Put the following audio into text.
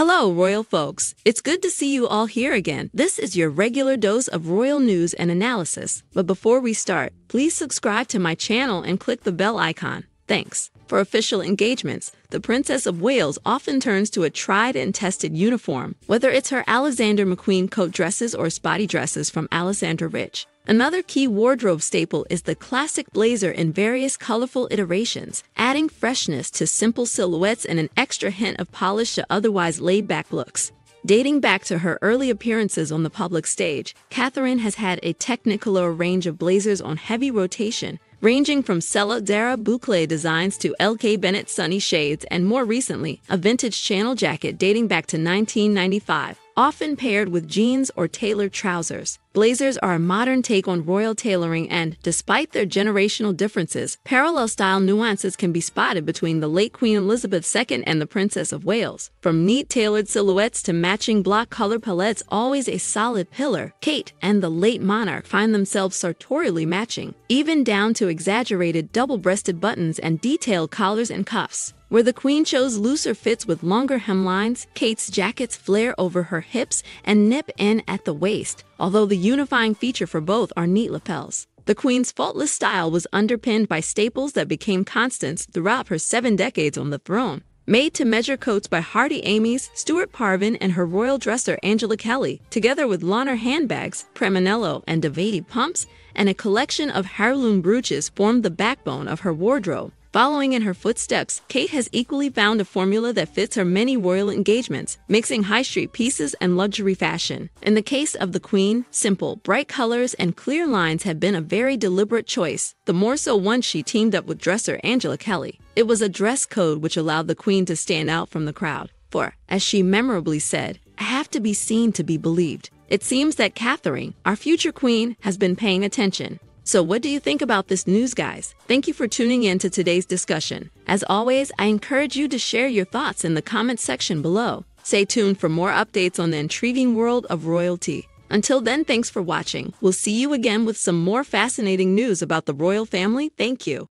Hello, royal folks. It's good to see you all here again. This is your regular dose of royal news and analysis. But before we start, please subscribe to my channel and click the bell icon. Thanks. For official engagements, the Princess of Wales often turns to a tried and tested uniform, whether it's her Alexander McQueen coat dresses or spotty dresses from Alessandra Rich. Another key wardrobe staple is the classic blazer in various colorful iterations, adding freshness to simple silhouettes and an extra hint of polish to otherwise laid back looks. Dating back to her early appearances on the public stage, Catherine has had a technicolor range of blazers on heavy rotation, ranging from Cella Dara boucle designs to LK Bennett sunny shades, and more recently, a vintage Chanel jacket dating back to 1995 often paired with jeans or tailored trousers. Blazers are a modern take on royal tailoring, and despite their generational differences, parallel style nuances can be spotted between the late Queen Elizabeth II and the Princess of Wales. From neat tailored silhouettes to matching block color palettes, always a solid pillar, Kate and the late monarch find themselves sartorially matching, even down to exaggerated double breasted buttons and detailed collars and cuffs. Where the queen chose looser fits with longer hemlines, Kate's jackets flare over her hips and nip in at the waist, although the unifying feature for both are neat lapels. The queen's faultless style was underpinned by staples that became constants throughout her seven decades on the throne. Made to measure coats by Hardy Amies, Stewart Parvin, and her royal dresser Angela Kelly, together with Launer handbags, Premonello, and Davide pumps, and a collection of heirloom brooches formed the backbone of her wardrobe. Following in her footsteps, Kate has equally found a formula that fits her many royal engagements, mixing high street pieces and luxury fashion. In the case of the Queen, simple, bright colors and clear lines have been a very deliberate choice, the more so once she teamed up with dresser Angela Kelly. It was a dress code which allowed the Queen to stand out from the crowd. For, as she memorably said, I have to be seen to be believed. It seems that Catherine, our future queen, has been paying attention. So, what do you think about this news, guys? Thank you for tuning in to today's discussion. As always, I encourage you to share your thoughts in the comment section below. Stay tuned for more updates on the intriguing world of royalty. Until then, thanks for watching. We'll see you again with some more fascinating news about the royal family. Thank you.